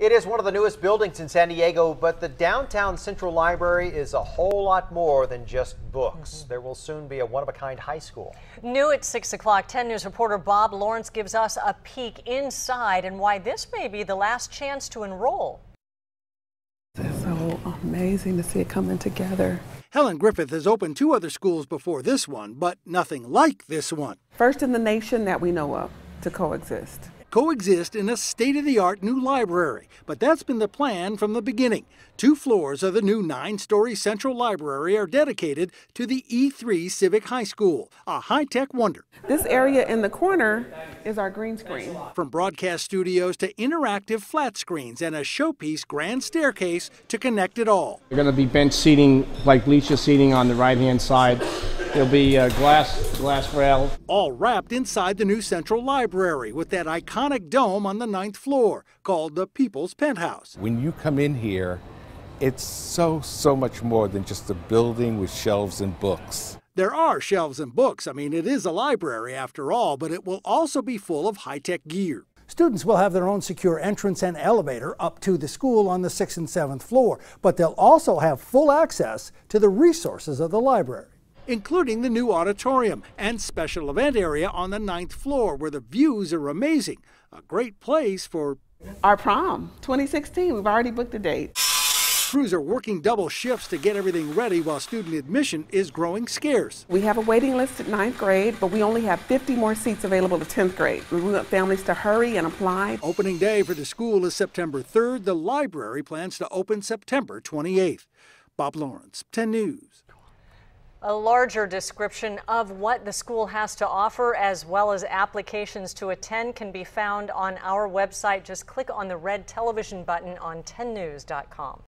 It is one of the newest buildings in San Diego, but the downtown Central Library is a whole lot more than just books. Mm -hmm. There will soon be a one-of-a-kind high school. New at 6 o'clock, 10 News reporter Bob Lawrence gives us a peek inside and why this may be the last chance to enroll. It's so amazing to see it coming together. Helen Griffith has opened two other schools before this one, but nothing like this one. First in the nation that we know of to coexist coexist in a state of the art new library, but that's been the plan from the beginning. Two floors of the new nine story central library are dedicated to the E3 Civic High School, a high tech wonder. This area in the corner is our green screen. From broadcast studios to interactive flat screens and a showpiece grand staircase to connect it all. They're going to be bench seating like bleacher seating on the right hand side There'll be a glass glass rail. All wrapped inside the new Central Library with that iconic dome on the ninth floor called the People's Penthouse. When you come in here, it's so, so much more than just a building with shelves and books. There are shelves and books. I mean, it is a library after all, but it will also be full of high tech gear. Students will have their own secure entrance and elevator up to the school on the 6th and 7th floor, but they'll also have full access to the resources of the library including the new auditorium and special event area on the ninth floor where the views are amazing. A great place for our prom 2016. We've already booked the date. Crews are working double shifts to get everything ready while student admission is growing scarce. We have a waiting list at ninth grade, but we only have 50 more seats available to 10th grade. We want families to hurry and apply. Opening day for the school is September 3rd. The library plans to open September 28th. Bob Lawrence, 10 News. A larger description of what the school has to offer as well as applications to attend can be found on our website. Just click on the red television button on 10news.com.